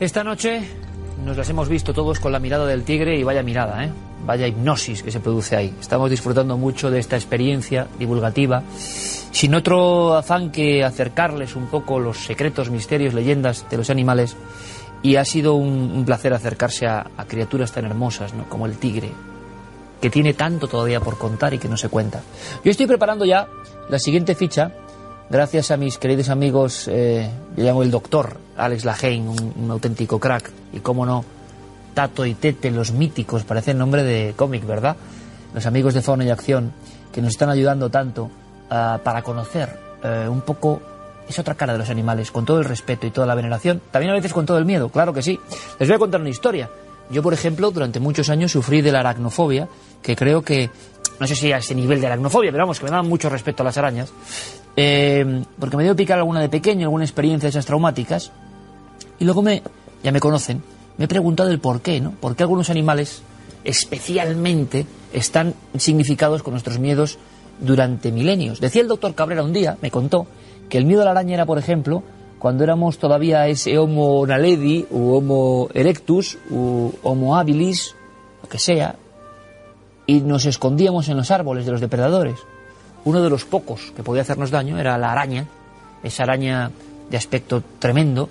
Esta noche nos las hemos visto todos con la mirada del tigre y vaya mirada, ¿eh? vaya hipnosis que se produce ahí. Estamos disfrutando mucho de esta experiencia divulgativa, sin otro afán que acercarles un poco los secretos, misterios, leyendas de los animales. Y ha sido un, placer acercarse a, a, criaturas tan hermosas ¿no? como el tigre, que tiene tanto todavía por contar y que no se cuenta. Yo estoy preparando ya la siguiente ficha gracias a mis queridos amigos, eh, yo llamo el doctor Alex Lahain, un, un, auténtico crack, y cómo no, Tato y Tete, los míticos, parece nombre de cómic, ¿verdad? Los amigos de Fauna y Acción, que nos están ayudando tanto uh, para conocer uh, un poco esa otra cara de los animales, con todo el respeto y toda la veneración, también a veces con todo el miedo, claro que sí. Les voy a contar una historia. Yo, por ejemplo, durante muchos años sufrí de la aracnofobia, que creo que, no sé si a ese nivel de aracnofobia, pero vamos, que me daban mucho respeto a las arañas, eh, porque me dio picar alguna de pequeño, alguna experiencia de esas traumáticas, y luego me, ya me conocen, me he preguntado el por qué, ¿no? ¿Por qué algunos animales especialmente están significados con nuestros miedos durante milenios? Decía el doctor Cabrera un día, me contó, que el miedo a la araña era, por ejemplo, cuando éramos todavía ese Homo naledi, u Homo erectus, u Homo habilis, lo que sea, y nos escondíamos en los árboles de los depredadores. Uno de los pocos que podía hacernos daño era la araña, esa araña de aspecto tremendo,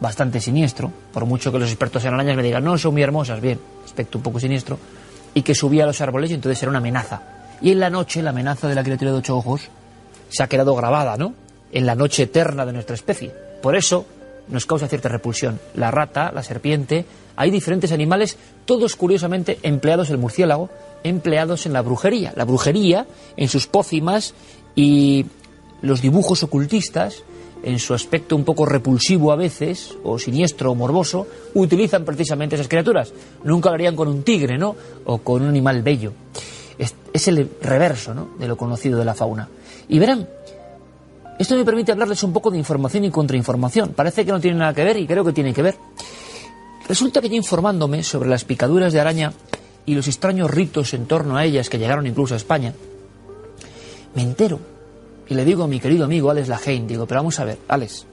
bastante siniestro, por mucho que los expertos en arañas me digan, no, son muy hermosas, bien, aspecto un poco siniestro, y que subía a los árboles y entonces era una amenaza. Y en la noche, la amenaza de la criatura de ocho ojos se ha quedado grabada, ¿no? En la noche eterna de nuestra especie. Por eso nos causa cierta repulsión. La rata, la serpiente, hay diferentes animales, todos curiosamente empleados, el murciélago, empleados en la brujería. La brujería, en sus pócimas y los dibujos ocultistas, en su aspecto un poco repulsivo a veces, o siniestro o morboso, utilizan precisamente esas criaturas. Nunca lo harían con un tigre, ¿no? O con un animal bello. Es, es el reverso, ¿no? De lo conocido de la fauna. Y verán, esto me permite hablarles un poco de información y contrainformación. Parece que no tiene nada que ver y creo que tiene que ver. Resulta que yo informándome sobre las picaduras de araña y los extraños ritos en torno a ellas que llegaron incluso a España, me entero y le digo a mi querido amigo Alex Lahain, digo, pero vamos a ver, Alex,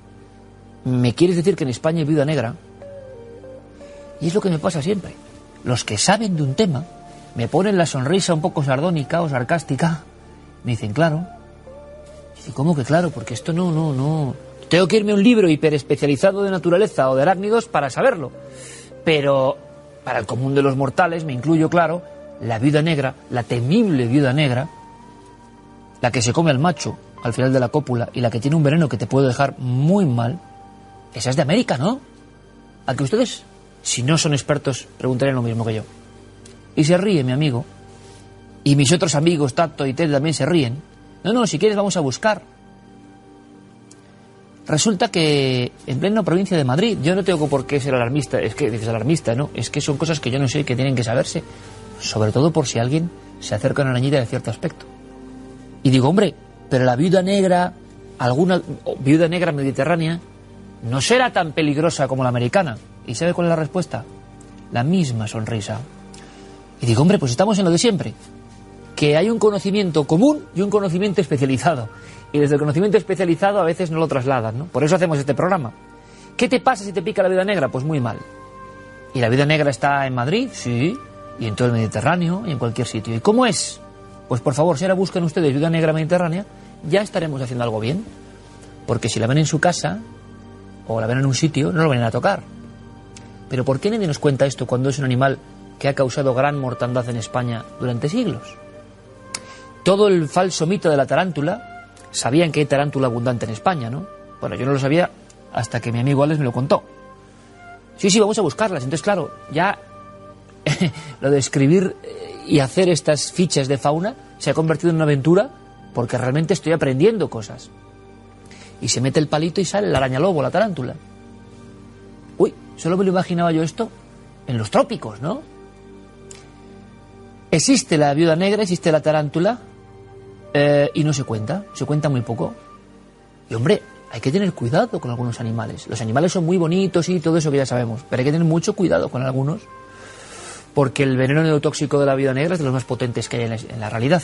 ¿me quieres decir que en España hay viuda negra? Y es lo que me pasa siempre. Los que saben de un tema me ponen la sonrisa un poco sardónica o sarcástica, me dicen, claro. ¿Cómo que claro? Porque esto no, no, no. Tengo que irme a un libro hiperespecializado de naturaleza o de arácnidos para saberlo. Pero para el común de los mortales, me incluyo, claro, la viuda negra, la temible viuda negra, la que se come al macho al final de la cópula y la que tiene un veneno que te puede dejar muy mal, esa es de América, ¿no? A que ustedes, si no son expertos, preguntarían lo mismo que yo. Y se ríe mi amigo, y mis otros amigos, Tato y Ted, también se ríen. No, no, si quieres vamos a buscar. Resulta que en plena provincia de Madrid, yo no tengo por qué ser alarmista, es que dices alarmista, ¿no? Es que son cosas que yo no sé que tienen que saberse, sobre todo por si alguien se acerca a una arañita de cierto aspecto. Y digo, hombre, pero la viuda negra, alguna viuda negra mediterránea, no será tan peligrosa como la americana. ¿Y sabe cuál es la respuesta? La misma sonrisa. Y digo, hombre, pues estamos en lo de siempre. Que hay un conocimiento común y un conocimiento especializado. Y desde el conocimiento especializado a veces no lo trasladan, ¿no? Por eso hacemos este programa. ¿Qué te pasa si te pica la vida negra? Pues muy mal. ¿Y la vida negra está en Madrid? Sí. Y en todo el Mediterráneo y en cualquier sitio. ¿Y cómo es? Pues por favor, si ahora buscan ustedes vida negra mediterránea, ya estaremos haciendo algo bien. Porque si la ven en su casa o la ven en un sitio, no lo vienen a tocar. Pero ¿por qué nadie nos cuenta esto cuando es un animal que ha causado gran mortandad en España durante siglos? Todo el falso mito de la tarántula, sabían que hay tarántula abundante en España, ¿no? Bueno, yo no lo sabía hasta que mi amigo Alex me lo contó. Sí, sí, vamos a buscarlas. Entonces, claro, ya lo de escribir y hacer estas fichas de fauna se ha convertido en una aventura porque realmente estoy aprendiendo cosas. Y se mete el palito y sale la araña lobo, la tarántula. Uy, solo me lo imaginaba yo esto en los trópicos, ¿no? Existe la viuda negra, existe la tarántula, eh, y no se cuenta, se cuenta muy poco. Y hombre, hay que tener cuidado con algunos animales. Los animales son muy bonitos y todo eso que ya sabemos, pero hay que tener mucho cuidado con algunos, porque el veneno neurotóxico de la viuda negra es de los más potentes que hay en la, en realidad.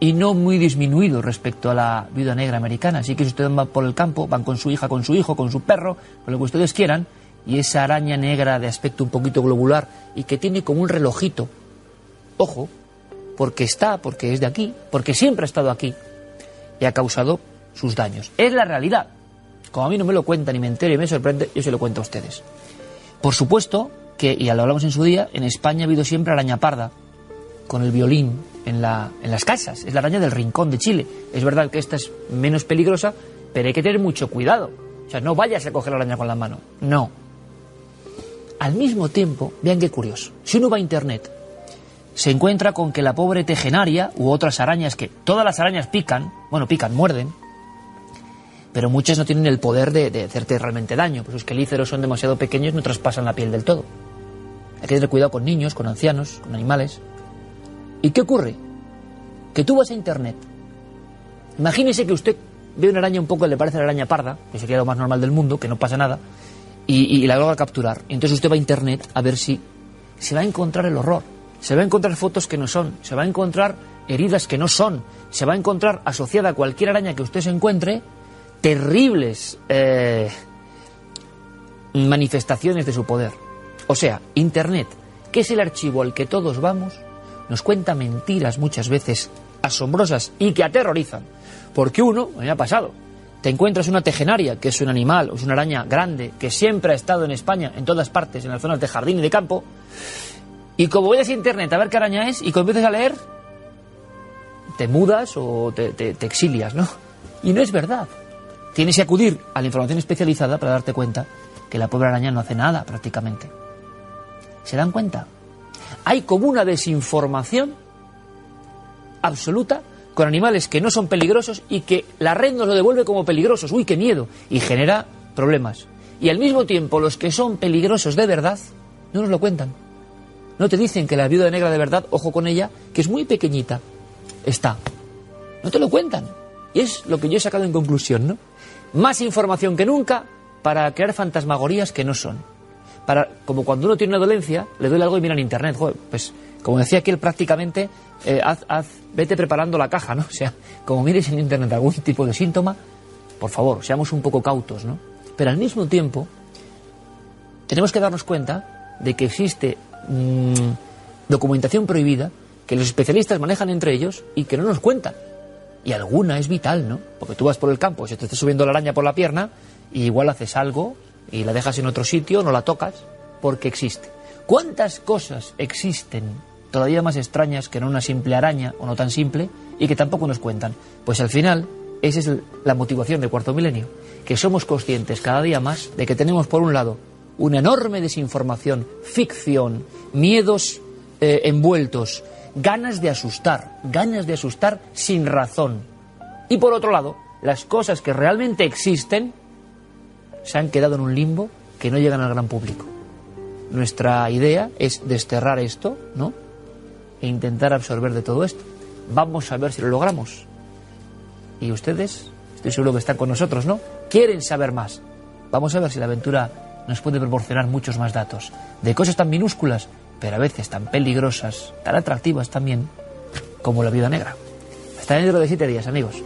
y no muy disminuido respecto a la viuda negra americana. Así que si ustedes van por el campo, van con su hija, con su hijo, con su perro, con lo que ustedes quieran, y esa araña negra de aspecto un poquito globular y que tiene como un relojito, ojo, porque está, porque es de aquí, porque siempre ha estado aquí y ha causado sus daños. Es la realidad. Como a mí no me lo cuentan y me entero y me sorprende, yo se lo cuento a ustedes. Por supuesto que, y ya lo hablamos en su día, en España ha habido siempre araña parda, con el violín en, en las casas. Es la araña del rincón de Chile. Es verdad que esta es menos peligrosa, pero hay que tener mucho cuidado. O sea, no vayas a coger la araña con la mano. No. Al mismo tiempo, vean qué curioso. Si uno va a internet, se encuentra con que la pobre tejenaria u otras arañas que todas las arañas pican, bueno, pican, muerden, pero muchas no tienen el poder de, hacerte realmente daño, pues los quelíceros son demasiado pequeños y no traspasan la piel del todo. Hay que tener cuidado con niños, con ancianos, con animales. ¿Y qué ocurre? Que tú vas a Internet. Imagínese que usted ve una araña un poco, le parece la araña parda, que sería lo más normal del mundo, que no pasa nada, y, la logra capturar. Y entonces usted va a Internet a ver si se va a encontrar el horror. Se va a encontrar fotos que no son, se va a encontrar heridas que no son, se va a encontrar asociada a cualquier araña que usted se encuentre terribles eh, manifestaciones de su poder. O sea, Internet, que es el archivo al que todos vamos, nos cuenta mentiras muchas veces asombrosas y que aterrorizan. Porque uno, me ha pasado, te encuentras una tejenaria, que es un animal, o es una araña grande, que siempre ha estado en España, en todas partes, en las zonas de jardín y de campo, y como vayas a internet a ver qué araña es, y empiezas a leer, te mudas o te, te exilias, ¿no? Y no es verdad. Tienes que acudir a la información especializada para darte cuenta que la pobre araña no hace nada prácticamente. ¿Se dan cuenta? hay como una desinformación absoluta con animales que no son peligrosos y que la red nos lo devuelve como peligrosos. Uy, qué miedo. Y genera problemas. Y al mismo tiempo los que son peligrosos de verdad no nos lo cuentan. No te dicen que la viuda negra de verdad, ojo con ella, que es muy pequeñita, está. No te lo cuentan. Y es lo que yo he sacado en conclusión, ¿no? Más información que nunca para crear fantasmagorías que no son como cuando uno tiene una dolencia, le duele algo y mira en internet. pues como decía aquel prácticamente, eh, haz, vete preparando la caja, ¿no? O sea, como mires en internet algún tipo de síntoma, por favor, seamos un poco cautos, ¿no? Pero al mismo tiempo, tenemos que darnos cuenta de que existe mm, documentación prohibida que los especialistas manejan entre ellos y que no nos cuentan. Y alguna es vital, ¿no? Porque tú vas por el campo, se te está subiendo la araña por la pierna y igual haces algo y la dejas en otro sitio, no la tocas, porque existe. ¿Cuántas cosas existen todavía más extrañas que no una simple araña, o no tan simple, y que tampoco nos cuentan? Pues al final, esa es la motivación del cuarto milenio, que somos conscientes cada día más de que tenemos por un lado una enorme desinformación, ficción, miedos eh, envueltos, ganas de asustar, ganas de asustar sin razón. Y por otro lado, las cosas que realmente existen se han quedado en un limbo que no llegan al gran público. Nuestra idea es desterrar esto, ¿no? E intentar absorber de todo esto. Vamos a ver si lo logramos. Y ustedes, estoy seguro que están con nosotros, ¿no? Quieren saber más. Vamos a ver si la aventura nos puede proporcionar muchos más datos. De cosas tan minúsculas, pero a veces tan peligrosas, tan atractivas también, como la vida negra. Hasta dentro de siete días, amigos.